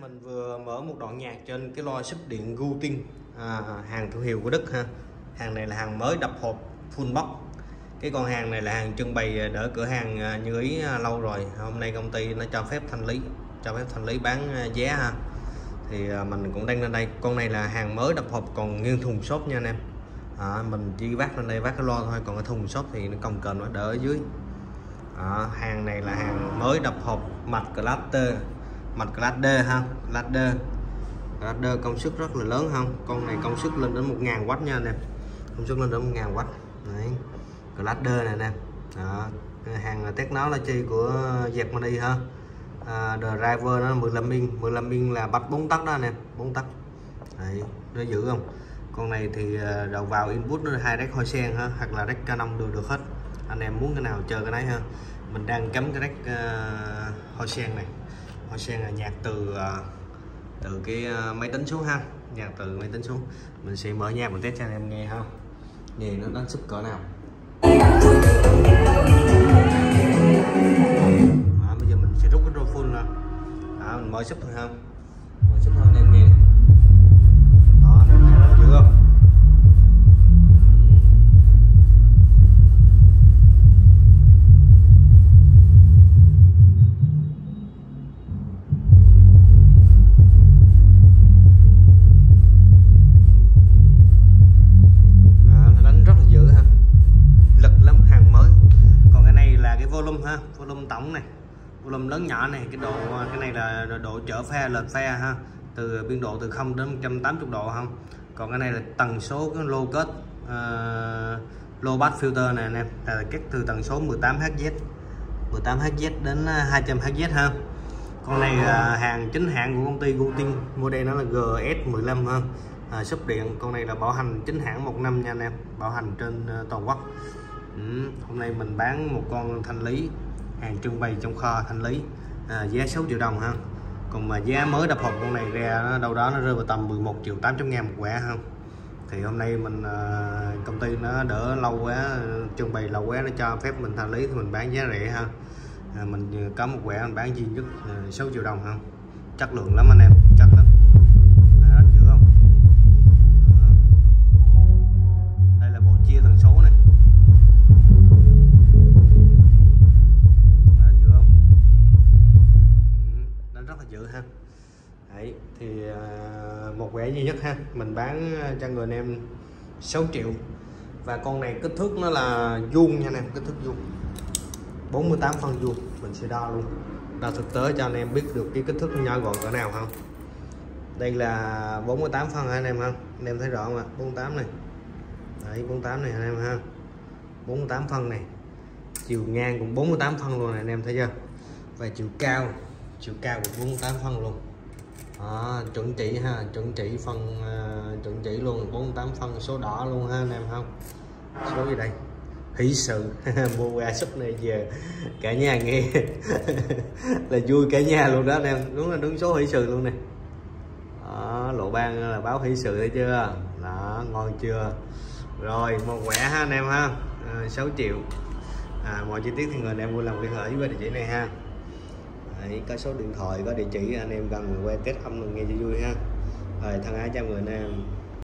mình vừa mở một đoạn nhạc trên cái loa sub điện Gutin à, hàng thương hiệu của Đức ha. Hàng này là hàng mới đập hộp full box. Cái con hàng này là hàng trưng bày đỡ cửa hàng à, như ý à, lâu rồi. Hôm nay công ty nó cho phép thanh lý cho phép thanh lý bán à, giá ha. Thì mình cũng đăng lên đây. Con này là hàng mới đập hộp còn nguyên thùng shop nha anh em. À, mình chỉ vác lên đây vác cái loa thôi còn cái thùng shop thì nó cồng kềnh nó đỡ ở dưới. À, hàng này là hàng mới đập hộp mạch cluster mặt ladder ha ladder. Ladder công suất rất là lớn không con này công suất lên đến 1000W nha anh em. Công suất lên đến 1000W đấy. Ladder này nè. Đó. hàng test nó là chi của dẹp Germany ha. À, driver nó 15 inch 15 inch là bắt 4 tắc đó anh em. 4 tắc. Đấy. Nó giữ không? Con này thì à, đầu vào input nó hai rec hoa sen ha hoặc là rec Canon đều được hết. Anh em muốn cái nào chơi cái đấy ha. Mình đang cắm cái rec uh, à, hoa sen này hoa sen là nhạc từ ờ, từ cái ờ, máy tính xuống ha. Nhạc từ máy tính xuống. Mình sẽ mở nhạc mình test cho anh em nghe ha. Nghe nó đánh sức cỡ nào. Đó, bây giờ mình sẽ rút cái rô full ra. Đó, mình mở sub thôi ha. Volume ha volume tổng này volume lớn nhỏ này cái độ cái này là độ trở phe lệch phe ha từ biên độ từ 0 đến 180 độ không? Còn cái này là tần số cái lô kết ờ, uh, low pass filter này anh em là kết từ tần số 18 Hz 18 Hz đến ờ, 200 Hz ha. Con này là hàng chính hãng của công ty Gutin model nó là GS15 ha. À, sub điện con này là bảo hành chính hãng một năm nha anh em bảo hành trên toàn quốc ừ. hôm nay mình bán một con thanh lý hàng trưng bày trong kho thanh lý. À, giá 6 triệu đồng ha. Còn mà giá mới đập hộp con này ra nó đâu đó nó rơi vào tầm 11 triệu 800 ngàn một quả ha. Thì hôm nay mình à, công ty nó đỡ lâu quá trưng bày lâu quá nó cho phép mình thanh lý thì mình bán giá rẻ ha. À, mình có một quẻ mình bán duy nhất à, uh, 6 triệu đồng ha. Chất lượng lắm anh em chất lắm. Đấy, thì à, một quẻ duy nhất ha. Mình bán à, cho người anh em 6 triệu. Và con này kích thước nó là vuông nha anh em kích thước vuông. 48 phân vuông mình sẽ đo luôn. Đo thực tế cho anh em biết được cái kích thước nhỏ gọn cỡ nào không. Đây là 48 phân anh em không anh em thấy rõ không ạ? 48 này. Đấy 48 này anh em ha. 48 phân này. Chiều ngang cũng 48 phân luôn này anh em thấy chưa? Và chiều cao chiều cao cũng 48 phân luôn. À, chuẩn chỉ ha chuẩn chỉ phân uh, chuẩn chỉ luôn 48 phân số đỏ luôn ha anh em không? Số gì đây? Hỷ sự. Mua qua súp này về cả nhà nghe. Là vui cả nhà luôn đó anh em. Đúng là đúng số hỷ sự luôn nè. Đó, lộ ban là báo hỷ sự thấy chưa? Đó ngon chưa? Rồi một quẻ ha anh em ha. À, 6 triệu. À, mọi chi tiết thì người anh em vui lòng liên hệ với địa chỉ này ha. Đấy, có số điện thoại có địa chỉ anh em cần quay test âm nghe cho vui ha. Rồi thân ái chào người anh em.